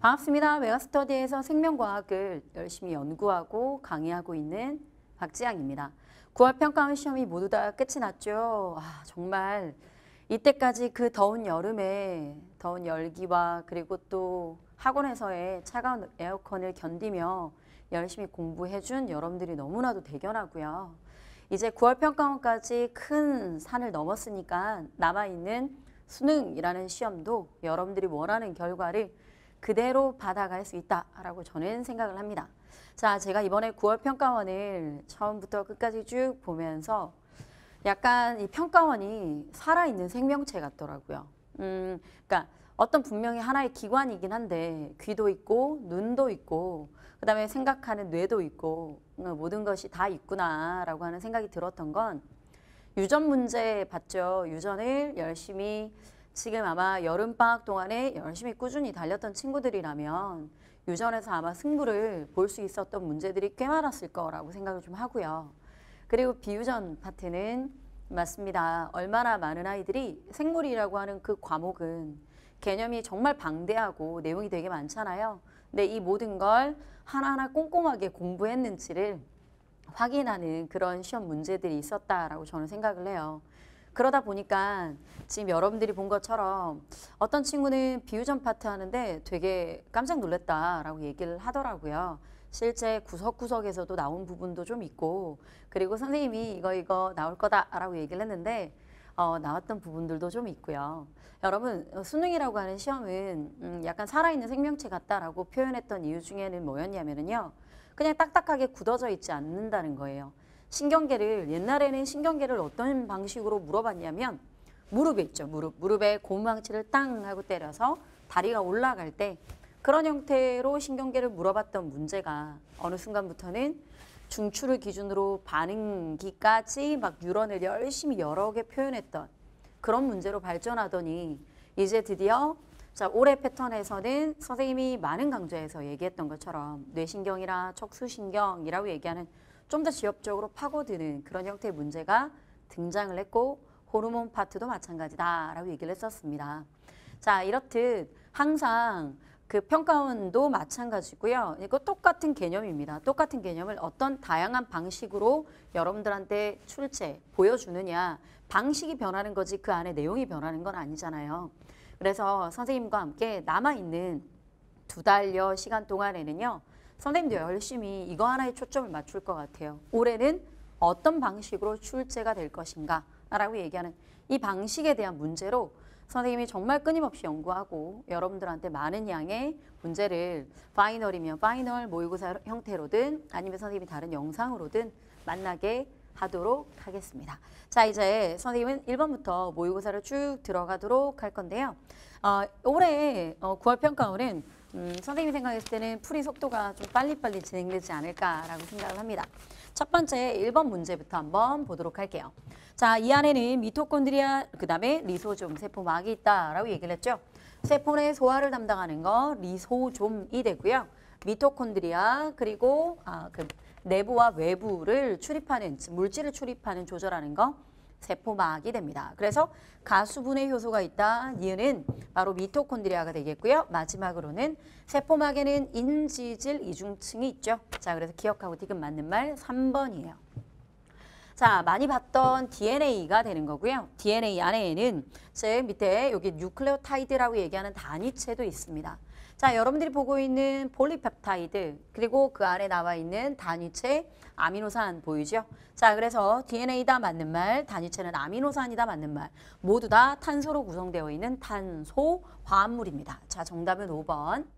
반갑습니다. 메가스터디에서 생명과학을 열심히 연구하고 강의하고 있는 박지향입니다. 9월 평가원 시험이 모두 다 끝이 났죠. 아, 정말 이때까지 그 더운 여름에 더운 열기와 그리고 또 학원에서의 차가운 에어컨을 견디며 열심히 공부해준 여러분들이 너무나도 대견하고요. 이제 9월 평가원까지 큰 산을 넘었으니까 남아있는 수능이라는 시험도 여러분들이 원하는 결과를 그대로 받아갈 수 있다라고 저는 생각을 합니다. 자, 제가 이번에 9월 평가원을 처음부터 끝까지 쭉 보면서 약간 이 평가원이 살아있는 생명체 같더라고요. 음, 그러니까 어떤 분명히 하나의 기관이긴 한데 귀도 있고 눈도 있고 그다음에 생각하는 뇌도 있고 어, 모든 것이 다 있구나라고 하는 생각이 들었던 건 유전 문제 봤죠. 유전을 열심히 지금 아마 여름방학 동안에 열심히 꾸준히 달렸던 친구들이라면 유전에서 아마 승부를 볼 수 있었던 문제들이 꽤 많았을 거라고 생각을 좀 하고요. 그리고 비유전 파트는 맞습니다. 얼마나 많은 아이들이 생물이라고 하는 그 과목은 개념이 정말 방대하고 내용이 되게 많잖아요. 근데 이 모든 걸 하나하나 꼼꼼하게 공부했는지를 확인하는 그런 시험 문제들이 있었다라고 저는 생각을 해요. 그러다 보니까 지금 여러분들이 본 것처럼 어떤 친구는 비유전 파트 하는데 되게 깜짝 놀랐다라고 얘기를 하더라고요. 실제 구석구석에서도 나온 부분도 좀 있고 그리고 선생님이 이거 이거 나올 거다라고 얘기를 했는데 어, 나왔던 부분들도 좀 있고요. 여러분 수능이라고 하는 시험은 음, 약간 살아있는 생명체 같다라고 표현했던 이유 중에는 뭐였냐면요. 그냥 딱딱하게 굳어져 있지 않는다는 거예요. 신경계를 옛날에는 신경계를 어떤 방식으로 물어봤냐면 무릎에 있죠. 무릎. 무릎에 고무망치를 땅 하고 때려서 다리가 올라갈 때 그런 형태로 신경계를 물어봤던 문제가 어느 순간부터는 중추를 기준으로 반응기까지 막 뉴런을 열심히 여러 개 표현했던 그런 문제로 발전하더니 이제 드디어 자 올해 패턴에서는 선생님이 많은 강좌에서 얘기했던 것처럼 뇌신경이나 척수신경이라고 얘기하는 좀 더 지엽적으로 파고드는 그런 형태의 문제가 등장을 했고 호르몬 파트도 마찬가지다라고 얘기를 했었습니다. 자 이렇듯 항상 그 평가원도 마찬가지고요. 이거 똑같은 개념입니다. 똑같은 개념을 어떤 다양한 방식으로 여러분들한테 출제, 보여주느냐. 방식이 변하는 거지 그 안에 내용이 변하는 건 아니잖아요. 그래서 선생님과 함께 남아있는 두 달여 시간 동안에는요. 선생님도 열심히 이거 하나에 초점을 맞출 것 같아요. 올해는 어떤 방식으로 출제가 될 것인가 라고 얘기하는 이 방식에 대한 문제로 선생님이 정말 끊임없이 연구하고 여러분들한테 많은 양의 문제를 파이널이면 파이널 모의고사 형태로든 아니면 선생님이 다른 영상으로든 만나게 하도록 하겠습니다. 자 이제 선생님은 1번부터 모의고사를 쭉 들어가도록 할 건데요. 어, 올해 어, 9월 평가원은 음, 선생님이 생각했을 때는 풀이 속도가 좀 빨리빨리 진행되지 않을까라고 생각을 합니다. 첫 번째 1번 문제부터 한번 보도록 할게요. 자, 이 안에는 미토콘드리아, 그 다음에 리소좀, 세포막이 있다라고 얘기를 했죠. 세포의 소화를 담당하는 거 리소좀이 되고요. 미토콘드리아, 그리고 아, 그 내부와 외부를 출입하는, 물질을 출입하는 조절하는 거 세포막이 됩니다. 그래서 가수분해 효소가 있다. 니은은 바로 미토콘드리아가 되겠고요. 마지막으로는 세포막에는 인지질 이중층이 있죠. 자, 그래서 기역하고 디귿 맞는 말 3번이에요. 자, 많이 봤던 DNA가 되는 거고요. DNA 안에는 제 밑에 여기 뉴클레오타이드라고 얘기하는 단위체도 있습니다. 자, 여러분들이 보고 있는 폴리펩타이드 그리고 그 안에 나와 있는 단위체 아미노산 보이죠? 자, 그래서 DNA다 맞는 말, 단위체는 아미노산이다 맞는 말 모두 다 탄소로 구성되어 있는 탄소 화합물입니다. 자, 정답은 5번.